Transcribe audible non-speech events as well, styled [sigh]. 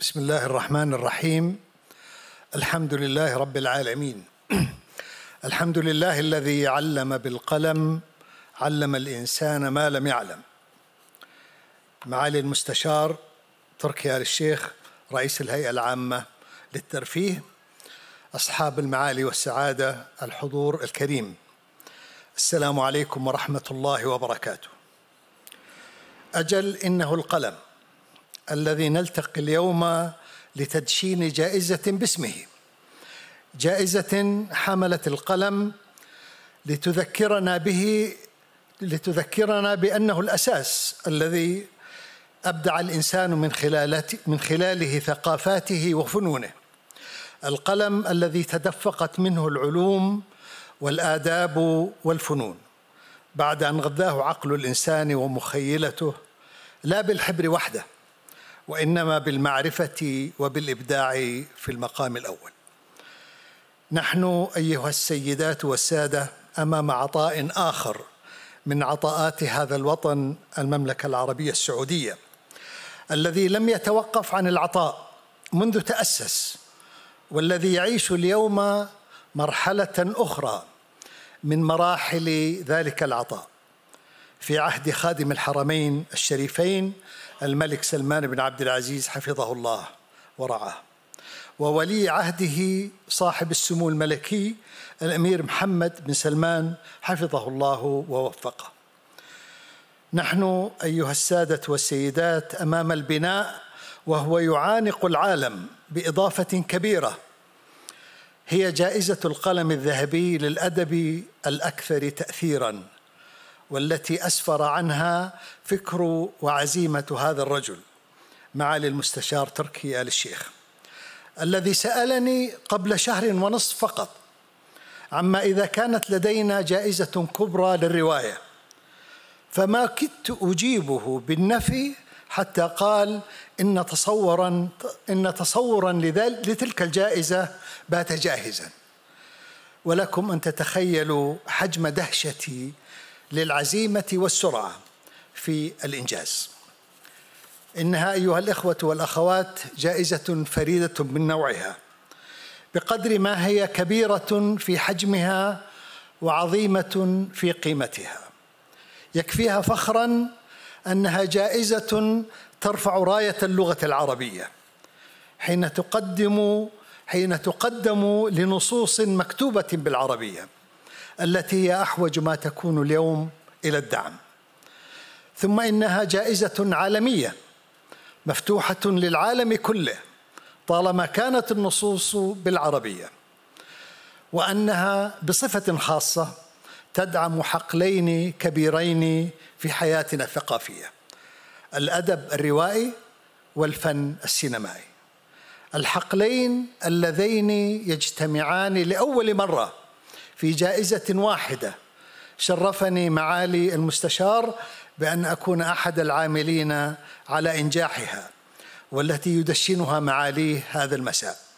بسم الله الرحمن الرحيم. الحمد لله رب العالمين. [clears throat] الحمد لله الذي علم بالقلم علم الإنسان ما لم يعلم. معالي المستشار تركي آل الشيخ رئيس الهيئة العامة للترفيه أصحاب المعالي والسعادة الحضور الكريم. السلام عليكم ورحمة الله وبركاته. أجل إنه القلم. الذي نلتقي اليوم لتدشين جائزة باسمه. جائزة حملت القلم لتذكرنا به لتذكرنا بأنه الأساس الذي أبدع الإنسان من من خلاله ثقافاته وفنونه. القلم الذي تدفقت منه العلوم والآداب والفنون. بعد أن غذاه عقل الإنسان ومخيلته لا بالحبر وحده. وإنما بالمعرفة وبالإبداع في المقام الأول. نحن أيها السيدات والسادة أمام عطاء آخر من عطاءات هذا الوطن المملكة العربية السعودية الذي لم يتوقف عن العطاء منذ تأسس والذي يعيش اليوم مرحلة أخرى من مراحل ذلك العطاء. في عهد خادم الحرمين الشريفين الملك سلمان بن عبد العزيز حفظه الله ورعاه. وولي عهده صاحب السمو الملكي الأمير محمد بن سلمان حفظه الله ووفقه. نحن أيها السادة والسيدات أمام البناء وهو يعانق العالم بإضافة كبيرة. هي جائزة القلم الذهبي للأدب الأكثر تاثيرا. والتي أسفر عنها فكر وعزيمة هذا الرجل معالي المستشار تركي آل الشيخ. الذي سألني قبل شهر ونصف فقط عما إذا كانت لدينا جائزة كبرى للرواية. فما كدت أجيبه بالنفي حتى قال إن تصورا إن تصورا لتلك الجائزة بات جاهزا. ولكم أن تتخيلوا حجم دهشتي للعزيمة والسرعة في الإنجاز. إنها أيها الإخوة والأخوات جائزة فريدة من نوعها بقدر ما هي كبيرة في حجمها وعظيمة في قيمتها. يكفيها فخرا أنها جائزة ترفع راية اللغة العربية حين تقدم حين تقدم لنصوص مكتوبة بالعربية. التي هي أحوج ما تكون اليوم إلى الدعم. ثم إنها جائزة عالمية مفتوحة للعالم كله طالما كانت النصوص بالعربية وأنها بصفة خاصة تدعم حقلين كبيرين في حياتنا الثقافية الأدب الروائي والفن السينمائي. الحقلين اللذين يجتمعان لأول مرة في جائزة واحدة. شرفني معالي المستشار بأن أكون أحد العاملين على إنجاحها والتي يدشنها معاليه هذا المساء.